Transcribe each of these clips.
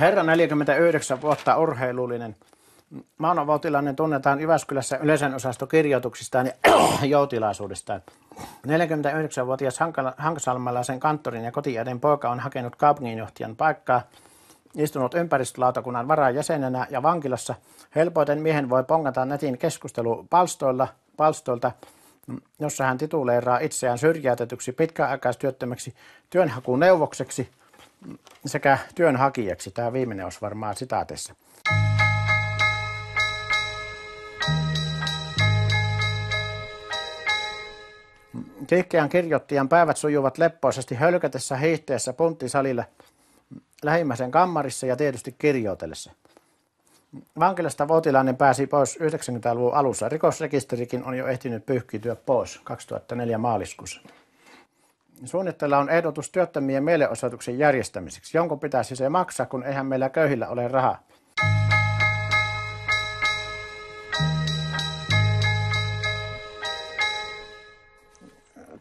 Herra 49 vuotta urheilullinen. Mauno Voutilainen tunnetaan Jyväskylässä yleisen osastokirjoituksistaan ja joutilaisuudestaan. 49-vuotias Hankasalmalaisen kanttorin ja kotiäiden poika on hakenut kaupunginjohtajan paikkaa, istunut ympäristölautakunnan varajäsenenä ja vankilassa. Helpoiten miehen voi pongata netin keskustelu palstoilla, palstoilta, jossa hän tituleeraa itseään syrjäytetyksi pitkäaikaistyöttömäksi työnhakuneuvokseksi sekä työnhakijaksi. Tämä viimeinen olisi varmaan sitaatissa. Kiihkeän kirjoittajan päivät sujuvat leppoisesti hölkätessä hiihteessä punttisalilla lähimmäisen kammarissa ja tietysti kirjoitellessa. Vankilasta Voutilainen pääsi pois 90-luvun alussa. Rikosrekisterikin on jo ehtinyt pyyhkiytyä pois 2004 maaliskuussa. Suunnitteilla on ehdotus työttömien mielenosoituksen järjestämiseksi. Jonkun pitäisi se maksaa, kun eihän meillä köyhillä ole rahaa.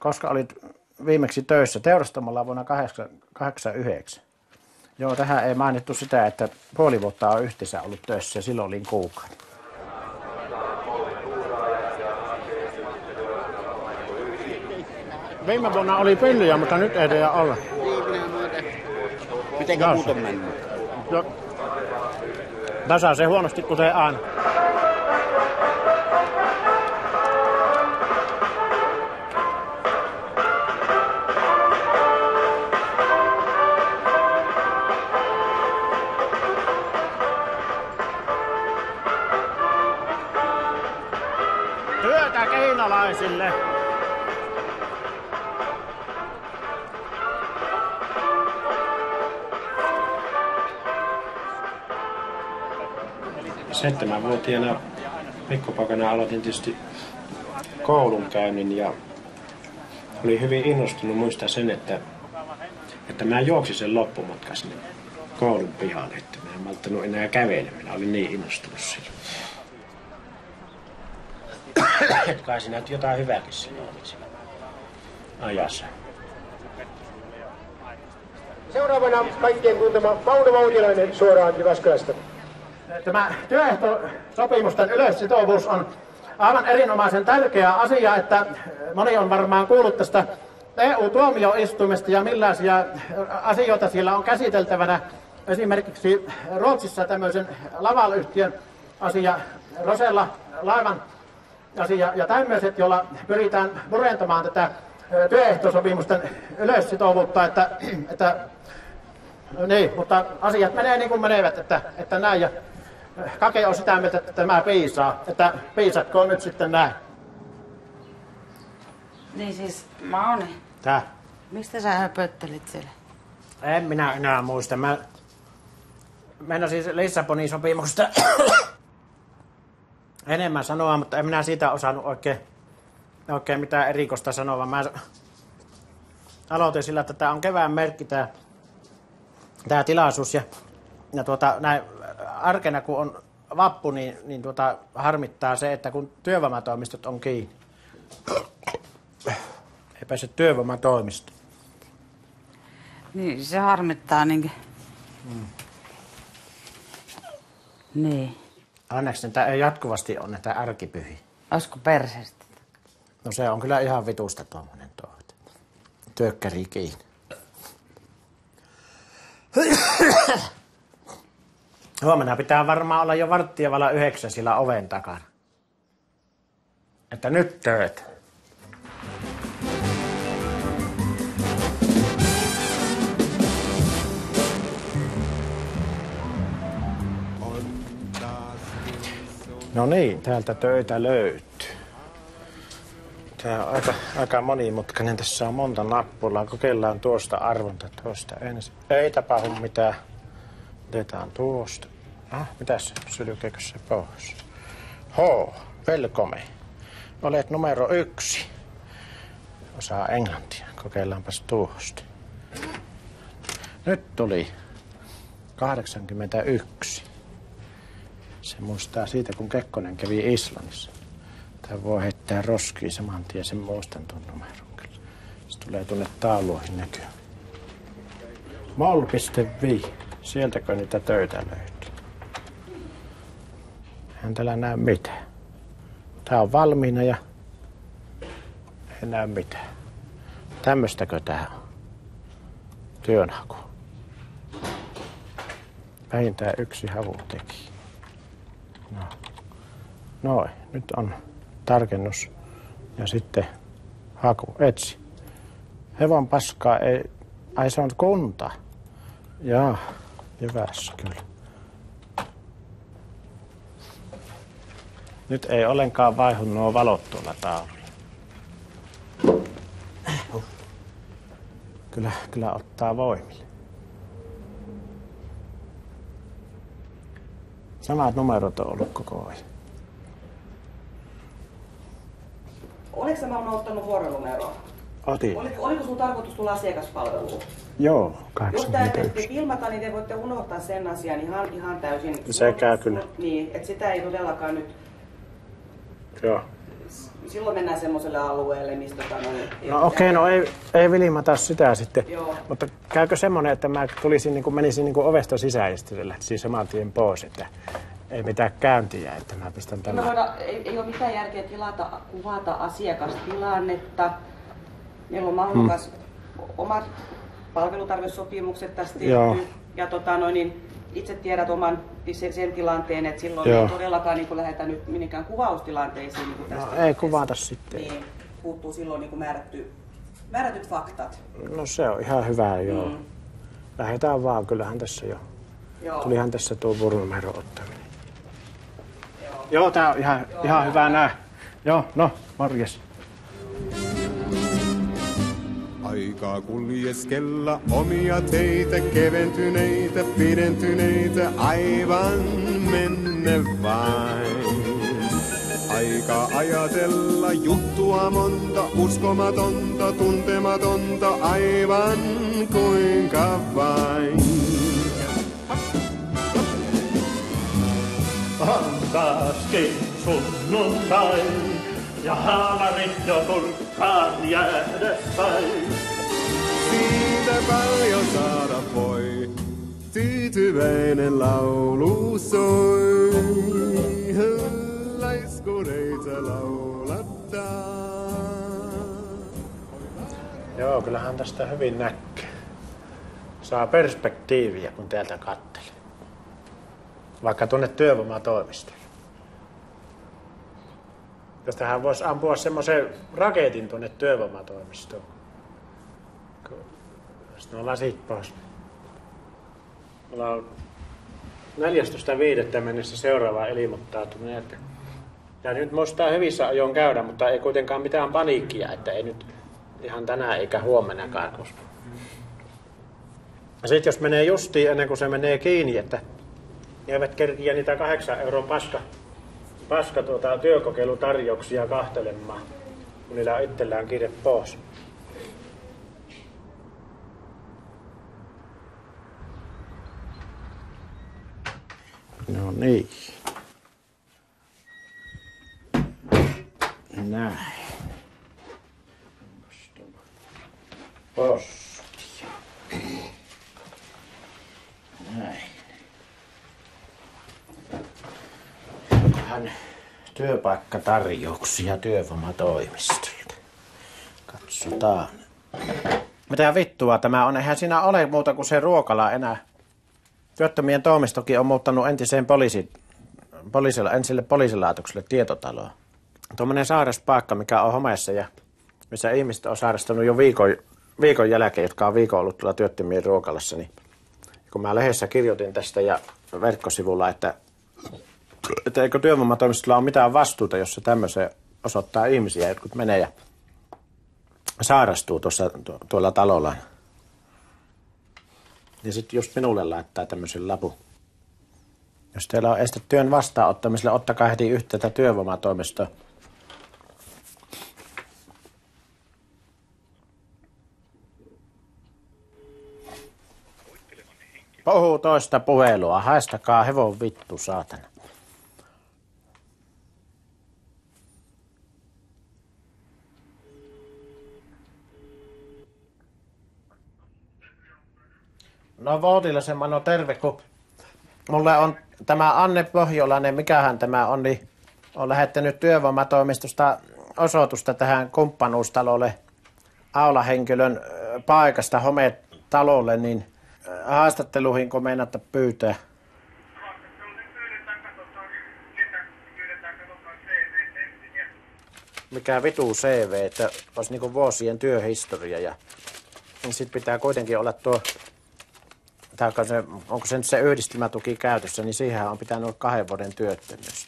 koska olit viimeksi töissä teurastamalla vuonna 1989. Joo, tähän ei mainittu sitä, että puoli vuotta on yhteensä ollut töissä ja silloin olin kuukauden. Viime vuonna oli pyllyjä, mutta nyt ei teidän olla. Miten muuten mennyt? No, tasa se huonosti kuten aina. Seitsemänvuotiaana pikkupakana aloitin tietysti koulunkäynnin ja olin hyvin innostunut muistaa sen, että, että mä juoksin sen loppumatkan sinne koulun pihalle, että mä en malttanut enää kävellä, minä olin niin innostunut silloin. kai siinä nyt jotain hyvääkin siinä oli siinä ajassa. Seuraavana kaikkien tuntema Mauno Vautilainen suoraan Jyväskylästä. Tämä työehtosopimusten yleissitovuus on aivan erinomaisen tärkeä asia, että moni on varmaan kuullut tästä EU-tuomioistuimesta ja millaisia asioita siellä on käsiteltävänä. Esimerkiksi Ruotsissa tämmöisen Laval-yhtiön asia, Rosella laivan asia ja tämmöiset, joilla pyritään murentamaan tätä työehtosopimusten yleissitovuutta, että, että niin, mutta asiat menee niin kuin menevät, että, että näin. Ja Kake on sitä mieltä, että tämä piisaa, että piisatkoon nyt sitten näin. Niin siis, Mauni, Tää. mistä sä höpöttelit siellä? En minä enää muista. Mä mennä siis Lissabonin sopimuksesta enemmän sanoa, mutta en minä siitä osannut oikein, oikein mitään erikoista sanoa, mä aloitin sillä, että tämä on kevään merkki tämä, tämä tilaisuus ja, ja tuota, näin arkena kun on vappu, niin, niin tuota, harmittaa se, että kun työvoimatoimistot on kiinni. Ei pääse työvoimatoimistoon. Niin, se harmittaa niinkin. Mm. Niin. Onneksi tämä ei jatkuvasti ole näitä arkipyhiä. Olisiko perseestä? No se on kyllä ihan vitusta tuommoinen tuo. Työkkäri kiinni. Huomenna pitää varmaan olla jo varttia vala yhdeksän sillä oven takana. Että nyt töitä. No niin, täältä töitä löytyy. Tämä on aika, aika monimutkainen. Tässä on monta nappulaa. Kokeillaan tuosta arvonta tuosta ensin. Ei tapahdu mitään. Otetaan tuosta. Ah, mitäs? Sylkeekö se pois? H. Velkome. Olet numero yksi. Osaa englantia. Kokeillaanpas tuosta. Nyt tuli 81. Se muistaa siitä, kun Kekkonen kävi Islannissa. Tämä voi heittää roskiin saman tien, sen muistan tuon numeron kyllä. Se tulee tuonne tauluihin näkyy. Mol.fi. Sieltäkö niitä töitä löytyy? Eihän täällä näe mitään. Tää on valmiina ja ei näy mitään. Tämmöstäkö tää on? Työnhaku. Vähintään yksi havuteki. No. Noin, nyt on tarkennus ja sitten haku, etsi. Hevon paskaa ei, ai se on kunta. Jaa, Jyvässä Nyt ei ollenkaan vaihu nuo valot tuolla taululla. Kyllä, kyllä ottaa voimille. Samat numerot on ollut koko ajan. Oliko Mauno ottanut vuoronumeroa? Otin. Oliko, oliko sun tarkoitus tulla asiakaspalveluun? Joo, Jos tää ette 81. filmata, niin te voitte unohtaa sen asian ihan, ihan täysin. Se käy kyllä. Niin, että sitä ei todellakaan nyt... Joo. Silloin mennään semmoiselle alueelle, mistä tota, noin, No okei, no ei, ei vilimata sitä sitten. Joo. Mutta käykö semmonen, että mä tulisin, niin kuin menisin niin kuin ovesta sitten lähtisin saman tien pois, että ei mitään käyntiä, että mä pistän tämän. voida, ei, ei ole mitään järkeä tilata, kuvata asiakastilannetta. Meillä on mahdokas Hmm. omat palvelutarvesopimukset tästä. Joo. Ja tota, noin, niin itse tiedät oman sen, tilanteen, että silloin Joo. ei todellakaan niin lähdetä nyt minnekään kuvaustilanteisiin. Niin tästä, No ei kuvata sitten. Niin, puuttuu silloin niin määrätty, määrätyt faktat. No se on ihan hyvä, joo. Mm. Lähdetään vaan, kyllähän tässä jo. Joo. Tulihan tässä tuo vuoronumero ottaminen. Joo. Joo, tää on ihan, ihan hyvä nää. Joo, no, morjes. Aikaa kuljeskella omia teitä, keventyneitä, pidentyneitä, aivan menne vain. Aika ajatella juttua monta, uskomatonta, tuntematonta, aivan kuinka vain. Taaskin sunnuntai ja haalarit jo kurkkaan jäädessäin. Siitä paljon saada voi, tyytyväinen laulu soi. Laiskureita laulattaa. Joo, kyllähän tästä hyvin näkee. Saa perspektiiviä, kun täältä kattelee. Vaikka tuonne työvoimatoimistolle. Jos tähän voisi ampua semmoisen raketin tuonne työvoimatoimistoon. Sitten on lasit pois. Mulla on 14.5. mennessä seuraava ilmoittautuminen. Että ja nyt muistaa hyvissä ajoin käydä, mutta ei kuitenkaan mitään paniikkia, että ei nyt ihan tänään eikä huomennakaan. Koska... Ja sitten jos menee justiin ennen kuin se menee kiinni, että eivät kerkiä niitä kahdeksan euron paska, paska tuota, työkokeilutarjouksia kahtelemaan, kun niillä on itsellään kiire pois. No niin. Näin. Postia. Näin. Hän työpaikkatarjouksia työvoimatoimistolta. Katsotaan. Mitä vittua tämä on? Eihän siinä ole muuta kuin se ruokala enää. Työttömien toimistokin on muuttanut entiseen poliisi, poliisilla, entiselle poliisilaitokselle tietotaloon. Tuommoinen sairaspaikka, mikä on homeessa ja missä ihmiset on sairastunut jo viikon, viikon jälkeen, jotka on viikon ollut tuolla työttömien ruokalassa, niin kun mä lehdessä kirjoitin tästä ja verkkosivulla, että, että eikö työvoimatoimistolla ole mitään vastuuta, jos se tämmöiseen osoittaa ihmisiä, jotkut menee ja sairastuu tuossa, tu- tuolla talolla. Ja sitten just minulle laittaa tämmöisen lapun. Jos teillä on este työn vastaanottamiselle, ottakaa heti yhteyttä työvoimatoimistoon. Puhuu toista puhelua. Haistakaa hevon vittu, saatana. No Voutilasen Mano, terve, kun mulle on tämä Anne Pohjolainen, mikähän tämä on, niin on lähettänyt työvoimatoimistosta osoitusta tähän kumppanuustalolle aulahenkilön paikasta hometalolle, niin haastatteluihin kun meinatta pyytää. Mikä vitu CV, että olisi niinku vuosien työhistoria ja niin sitten pitää kuitenkin olla tuo, se, onko se nyt se yhdistelmätuki käytössä, niin siihen on pitänyt olla kahden vuoden työttömyys.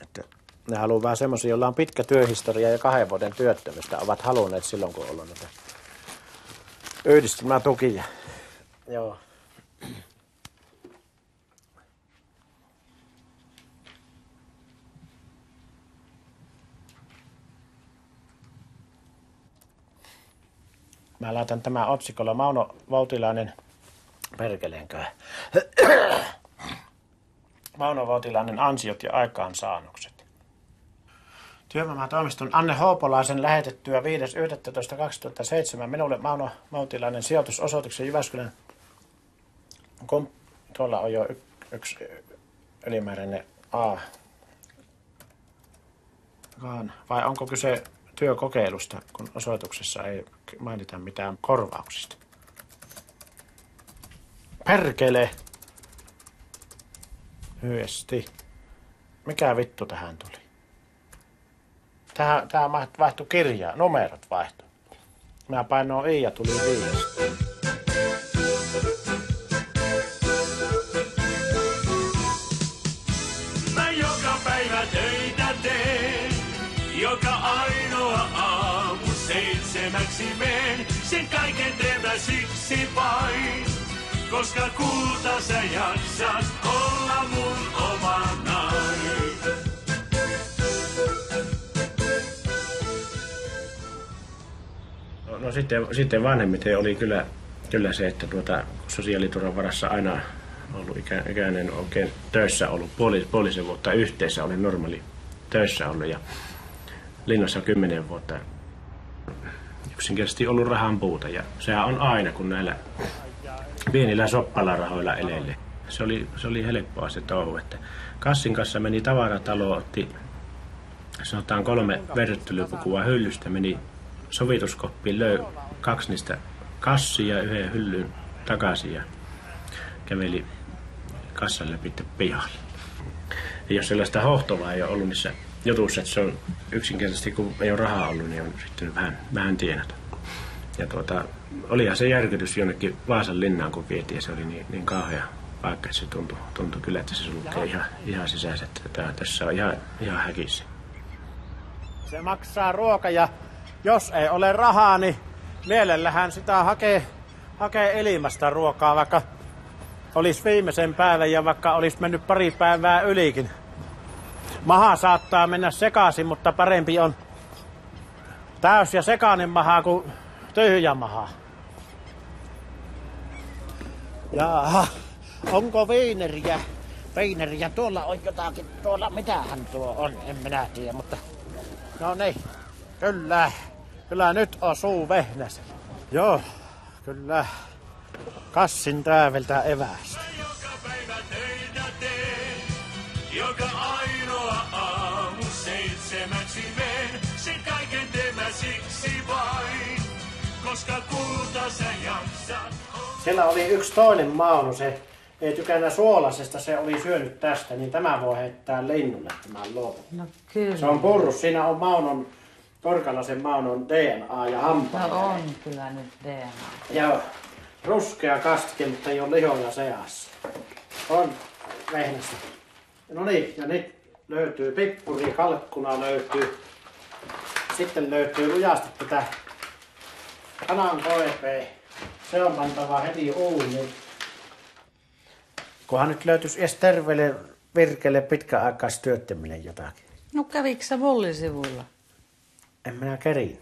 Että ne haluaa vähän semmoisia, joilla on pitkä työhistoria ja kahden vuoden työttömyystä, ovat halunneet silloin, kun on ollut näitä yhdistelmätukia. Joo. Mä laitan tämän otsikolla Mauno Voutilainen, perkeleenkö? Mauno Voutilainen ansiot ja aikaansaannokset. Työvoimatoimiston Anne Hoopolaisen lähetettyä 5.11.2007 minulle Mauno Voutilainen sijoitusosoituksen Jyväskylän kom- tuolla on jo y- yksi ylimääräinen A. Vai onko kyse työkokeilusta, kun osoituksessa ei mainita mitään korvauksista? Perkele! Hyesti. Mikä vittu tähän tuli? Tähän, tähän vaihtui kirjaa, numerot vaihtui. Mä painoin I ja tuli viisi. Joka ainoa aamu seitsemäksi meen. Sen kaiken teen mä siksi vain, koska kulta sä jaksat olla mun omanai. No, no sitten, sitten vanhemmiten oli kyllä, kyllä se, että tuota, sosiaaliturvan varassa aina ollut ikä, ikäinen oikein töissä ollut puoli, puolisen vuotta yhteensä oli normaali töissä ollut ja linnassa kymmenen vuotta yksinkertaisesti ollut rahan puuta ja sehän on aina kun näillä pienillä soppalarahoilla elelle. Se oli, se oli helppoa se touhu, että Kassin kanssa meni tavaratalo, otti sanotaan kolme verryttelypukua hyllystä, meni sovituskoppiin, löi kaksi niistä kassia yhden hyllyn takaisin ja käveli kassan läpi pihalle. Ja jos sellaista hohtovaa ei ole ollut niissä jutuissa, että se on yksinkertaisesti, kun ei ole rahaa ollut, niin on sitten vähän, vähän tienata. Ja tuota, olihan se järkytys jonnekin Vaasan linnaan, kun vietiin, se oli niin, niin kauhea paikka, että se tuntui, tuntui kyllä, että se sulkee ihan, ihan sisäiset. Että tää- tässä on ihan, ihan häkissä. Se maksaa ruoka ja jos ei ole rahaa, niin mielellähän sitä hakee, hakee ilmasta ruokaa, vaikka olisi viimeisen päivän ja vaikka olisi mennyt pari päivää ylikin. Maha saattaa mennä sekaisin, mutta parempi on täys ja sekainen maha kuin tyhjä maha. Jaha, onko viineriä? Viineriä, tuolla on jotakin, tuolla mitähän tuo on, en minä tiedä, mutta No niin, kyllä. Kyllä nyt osuu vehnäs. Joo, kyllä. Kassin tääveltä evästä. Koska kulta sä jaksat. Siellä oli yksi toinen Mauno, se ei tykännyt suolasesta, se oli syönyt tästä, niin tämä voi heittää linnulle tämän luovan. No kyllä. Se on purrus, siinä on Maunon, Porkalaisen Maunon DNA ja hampaa. No on kyllä nyt DNA. Ja ruskea kastike, mutta ei ole lihoja seassa. On vehnästä. No niin, ja nyt löytyy pippuri, kalkkuna löytyy. Sitten löytyy lujasti tätä kanan koepea. Se on pantava heti uuniin. Kunhan nyt löytyisi edes terveelle virkelle pitkäaikaistyöttöminen jotakin. No kävikö sä Vollin sivuilla? En minä kerin.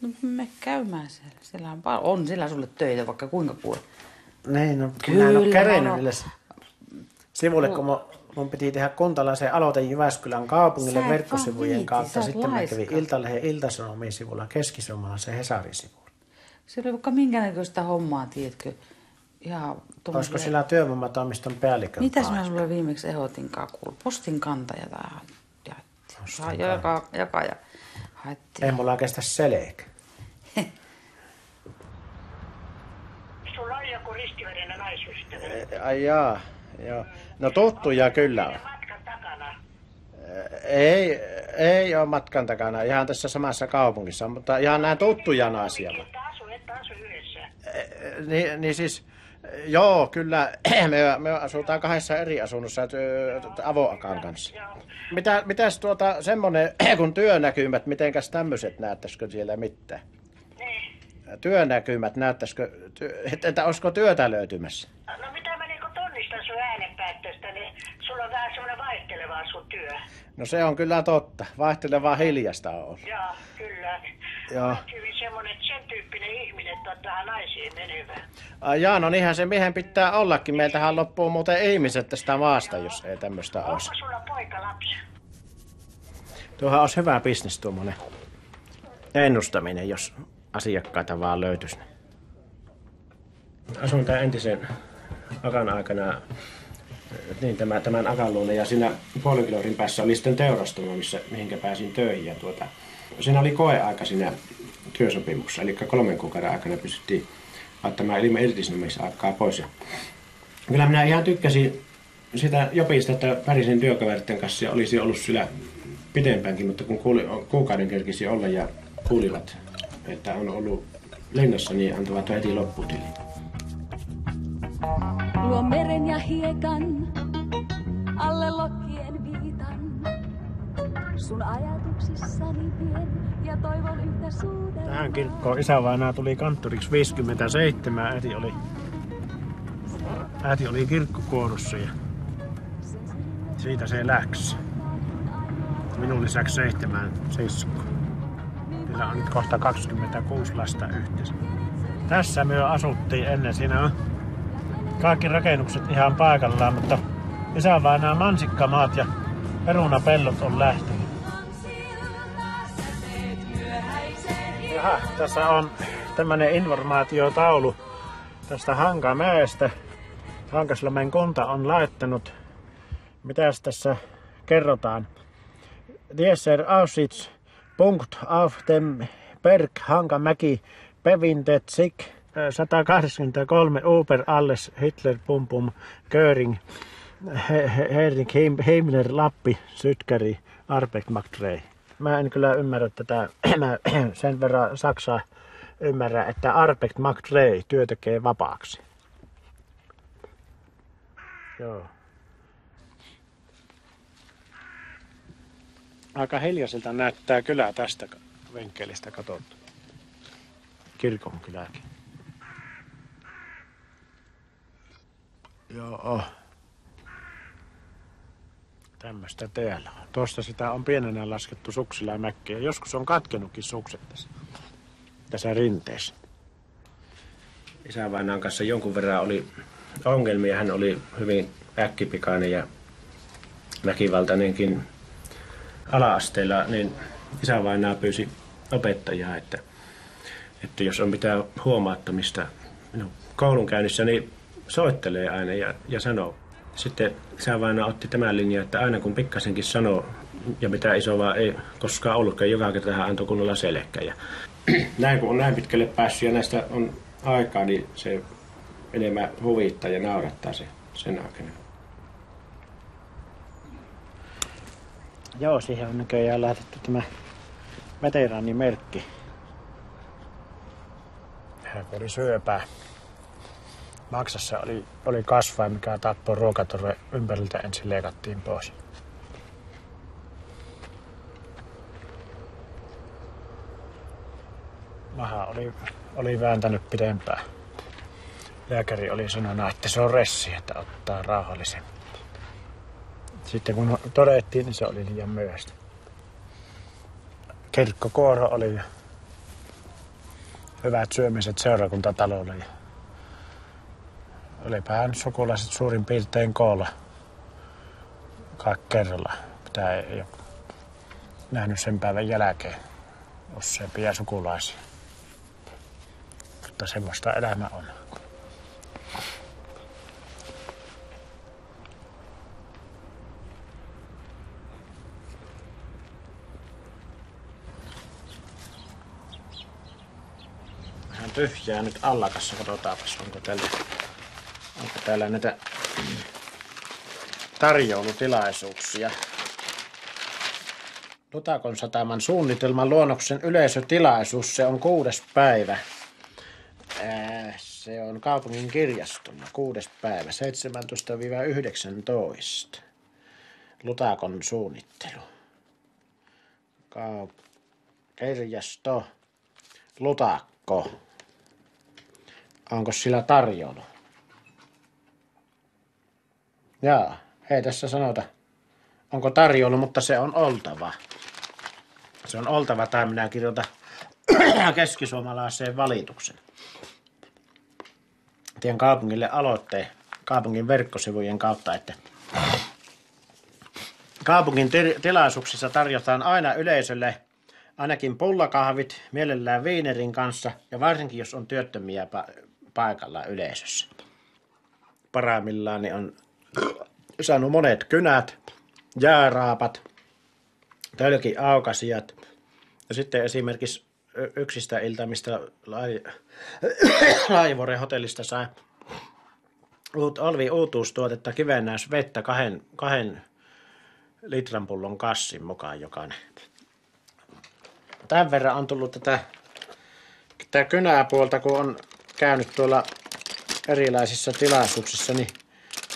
No me käymään siellä. Siellä on, paljon. on siellä sulle töitä vaikka kuinka kuule. Niin, no minä en ole Kyllä, kerennyt no. niille sivulle, kun mun, mun piti tehdä kuntalaisen aloite Jyväskylän kaupungille Sä verkkosivujen vaan viitsi, kautta. Sitten mä kävin laiska. Iltalehden iltasanomien sivulla, keskisuomalaisen Hesarin sivulla. Siellä oli vaikka minkä näköistä hommaa, tiedätkö? Ihan Olisiko sillä työvoimatoimiston päällikön Mitäs mä paikka? sulle viimeksi ehdotinkaan kuulu? Postin kantaja tai jaettiin. Joka, joka ja haettiin. Ei mulla kestä selkä. Sulla on joku ristiverinen naisystävä. Ai jaa, joo. No tuttuja kyllä on. Ei, ei ole matkan takana, ihan tässä samassa kaupungissa, mutta ihan näin tuttuja naisia. Että asu, että asu yhdessä. Niin, niin siis, joo, kyllä, me, me asutaan kahdessa eri asunnossa avoakan kanssa. Mitä, mitäs tuota, semmonen, kun työnäkymät, mitenkäs tämmöiset näyttäisikö siellä mitään? Työnäkymät, näyttäisikö, että, että olisiko työtä löytymässä? No mitä mä niinku tunnistan sun äänenpäättöstä, niin sulla on vähän semmoinen vaihtelevaa sun työ. No se on kyllä totta, vaihtelevaa hiljasta on ollut. Joo, kyllä. Joo. Olet hyvin semmoinen sen tyyppinen ihminen, että oot vähän naisiin menevä. Ai jaa, no niinhän se miehen pitää ollakin. Meiltähän loppuu muuten ihmiset tästä maasta, jos ei tämmöistä olisi. Onko sulla poika lapsi? Tuohan olisi hyvä bisnes tuommoinen ennustaminen, jos asiakkaita vaan löytyisi. Asun tämän entisen akan aikana, niin tämä, tämän akan luona, ja siinä puolen kilometrin päässä oli sitten teurastamo, missä, mihinkä pääsin töihin. Ja tuota, siinä oli koeaika siinä työsopimuksessa, eli kolmen kuukauden aikana pystyttiin laittamaan ilman irtisanomisaikaa pois. Ja kyllä minä ihan tykkäsin sitä jopista, että pärjäsin työkaveritten kanssa olisi ollut sillä pitempäänkin, mutta kun kuuli, kuukauden kerkisi olla ja kuulivat, että on ollut linnassa, niin antavat heti lopputili. Luo meren ja hiekan, alle lokkien viitan. Sun ajatuksissani vien ja toivon yhtä suurta. Tähän kirkkoon isävainaa tuli kanttoriksi 57. Äiti oli, äiti oli kirkkokuorossa ja siitä se läks. Minun lisäksi seitsemän siskon. Niillä on nyt kohta 26 lasta yhteensä. Tässä me asuttiin ennen. Siinä on kaikki rakennukset ihan paikallaan, mutta isävainaa mansikkamaat ja perunapellot on lähtenyt. Jaha, tässä on tämmönen informaatiotaulu tästä Hankamäestä. Hankaslamen kunta on laittanut. Mitäs tässä kerrotaan? Dieser Aussitz Punkt auf dem Berg Hankamäki bevindet sich äh, 183 Uber alles Hitler Pum Pum Göring He- He- Hering Heim- Heimler Lappi Sytkäri Arbeck Magtrei. Mä en kyllä ymmärrä tätä, mä sen verran Saksaa ymmärrä, että Arbeck Magtrei työ tekee vapaaksi. Joo. Aika hiljaiselta näyttää kylä tästä vinkkelistä katsottu. Kirkon kyläkin. Joo. Tämmöistä täällä on. Tuosta sitä on pienenä laskettu suksilla ja mäkkiä. Joskus on katkenutkin sukset tässä, tässä rinteessä. Isävainaan kanssa jonkun verran oli ongelmia. Hän oli hyvin äkkipikainen ja väkivaltainenkin ala-asteella, niin isävainaa pyysi opettajaa, että, että jos on mitään huomaattomista koulunkäynnissä, niin soittelee aina ja, ja sanoo. Sitten isävainaa otti tämän linjan, että aina kun pikkasenkin sanoo, ja mitä iso vaan ei koskaan ollutkaan, joka kerta hän antoi kunnolla selkä. Ja näin kun on näin pitkälle päässyt ja näistä on aikaa, niin se enemmän huvittaa ja naurattaa se sen aikana. Joo, siihen on näköjään laitettu tämä veteraanimerkki. Hän oli syöpää. Maksassa oli, oli kasvaa, mikä tappoi ruokatorve ympäriltä ensin leikattiin pois. Maha oli, oli vääntänyt pidempään. Lääkäri oli sanonut, että se on ressi, että ottaa rauhallisen. Sitten kun todettiin, niin se oli liian myöhäistä. Kirkkokuoro oli hyvät syömiset seurakuntatalolle. Ja olipähän sukulaiset suurin piirtein koolla kaikki kerralla, mitä ei ole nähnyt sen päivän jälkeen useampia sukulaisia. mutta semmoista elämä on. Tyhjää nyt allakassa, katsotaanpas onko täällä, onko täällä näitä tarjoulutilaisuuksia. Lutakon sataman suunnitelman luonnoksen yleisötilaisuus, se on kuudes päivä. Se on kaupungin kirjastolla, kuudes päivä, 17-19. Lutakon suunnittelu. Kaup- kirjasto, Lutakko. Onko sillä tarjolla? Jaa, ei tässä sanota, onko tarjolla, mutta se on oltava. Se on oltava, tai minä kirjoitan keskisuomalaiseen valituksen. Tien kaupungille aloitteen kaupungin verkkosivujen kautta, että kaupungin til- tilaisuuksissa tarjotaan aina yleisölle ainakin pullakahvit, mielellään viinerin kanssa ja varsinkin jos on työttömiä pa- paikalla yleisössä. Parhaimmillaan niin on saanut monet kynät, jääraapat, tölkiaukasijat ja sitten esimerkiksi yksistä iltamista lai, Laivuoren hotellista sai uut, Olvi uutuustuotetta kivennäys vettä kahden, kahden litran pullon kassin mukaan jokainen. Tämän verran on tullut tätä, tätä kynäpuolta, kun on käynyt tuolla erilaisissa tilaisuuksissa, niin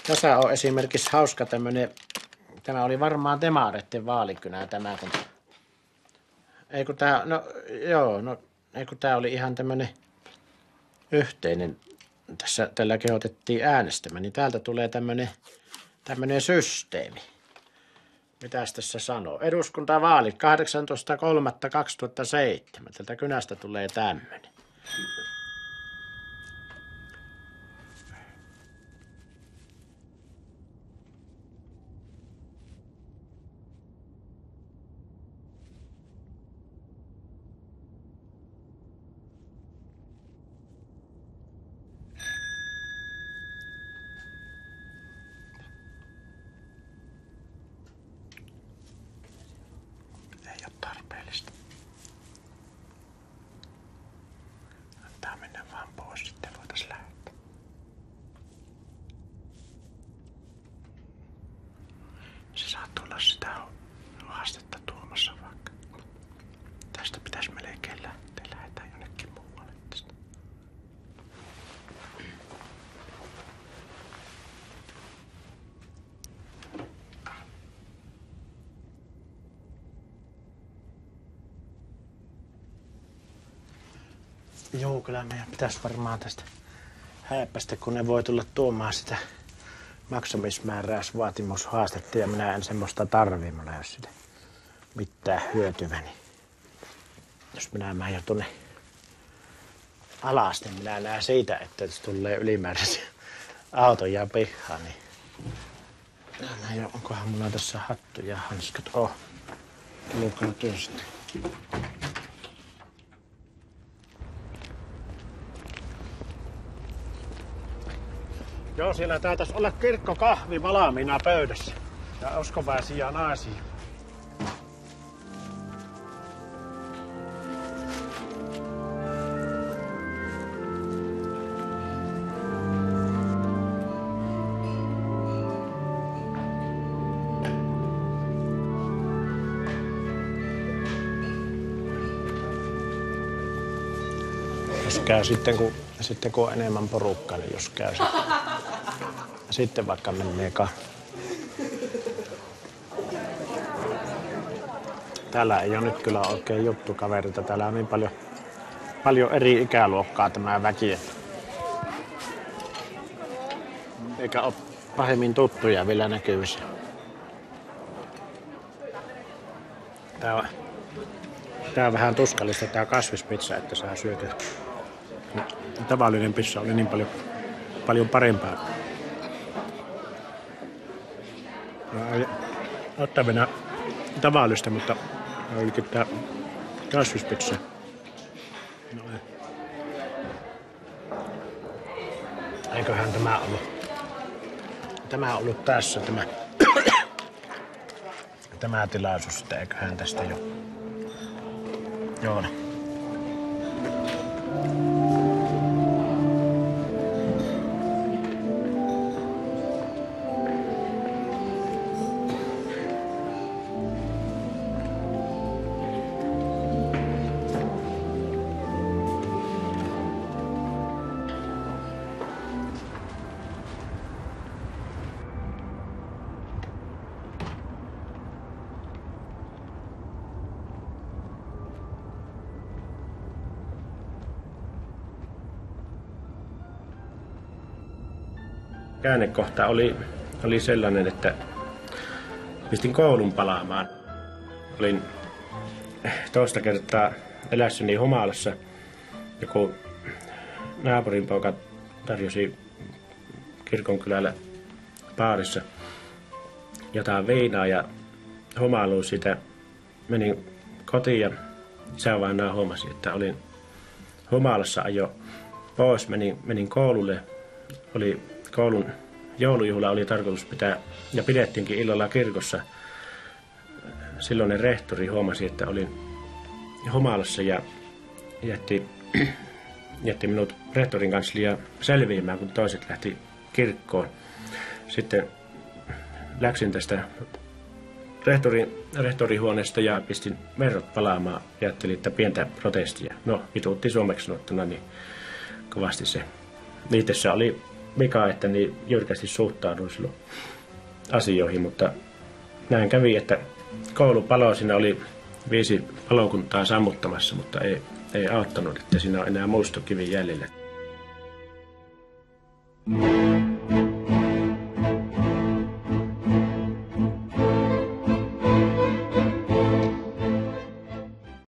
tässä on esimerkiksi hauska tämmöinen, tämä oli varmaan demareiden vaalikynä tämä, kun ei kun tää, no joo, no ei kun tää oli ihan tämmönen yhteinen, tässä tällä kehotettiin äänestämään, niin täältä tulee tämmönen, tämmönen systeemi. Mitäs tässä sanoo? Eduskuntavaalit 18.3.2007. Tältä kynästä tulee tämmönen. Ei ole tarpeellista. Antaa mennä vaan pois, sitten voitais lähettää. Se saattaa olla sitä haastetta tuomassa vaikka. Tästä pitäisi melkein lähteä. Lähetään jonnekin muualle tästä. Joo, kyllä meidän pitäisi varmaan tästä häipästä, kun ne voi tulla tuomaan sitä maksamismääräysvaatimushaastetta ja minä en semmoista tarvii, mulla ei sitä mitään hyötyä, niin jos minä menen jo tuonne alas, niin minä näen siitä, että jos tulee ylimääräisiä autoja pihaan, niin näen jo, onkohan mulla tässä hattu ja hanskat. Oh, lukaa tietysti. Joo, siellä taitaisi olla kirkkokahvi valmiina pöydässä. Ja uskovaisia naisia. Jos käy sitten kun, sitten kun on enemmän porukkaa, niin jos käy sitten. Sitten vaikka menee ka. Täällä ei ole nyt kyllä oikein juttu kaverita. Täällä on niin paljon, paljon eri ikäluokkaa tämä väki. Eikä ole pahemmin tuttuja vielä näkyvissä. Tää on, tää on vähän tuskallista tää kasvispizza, että saa syötyä. Tavallinen pizza oli niin paljon, paljon parempaa. ottavina tavallista, mutta olikin tämä kasvispitsa. No. Eiköhän tämä ollut, tämä ollut tässä tämä, tämä tilaisuus, että eiköhän tästä jo. Joo. Käännekohta oli, oli sellainen, että pistin koulun palaamaan. Olin toista kertaa elässäni humalassa. Joku naapurin poika tarjosi kirkonkylällä baarissa jotain viinaa ja humailuin sitä. Menin kotiin ja isävainaa huomasi, että olin humalassa ajo pois. Menin, menin koululle. Oli koulun joulujuhla oli tarkoitus pitää, ja pidettiinkin illalla kirkossa. Silloinen rehtori huomasi, että olin humalassa ja jätti, jätti minut rehtorin kanssa liian selviämään, kun toiset lähti kirkkoon. Sitten läksin tästä rehtorin, rehtorihuoneesta ja pistin verrot palaamaan. Ajattelin, että pientä protestia. No, vituutti suomeksi sanottuna, niin kovasti se. Liitessä oli vika, että niin jyrkästi suhtauduin silloin asioihin, mutta näin kävi, että koulu palo, siinä oli viisi palokuntaa sammuttamassa, mutta ei, ei auttanut, että siinä on enää muistokivi jäljellä. Mm.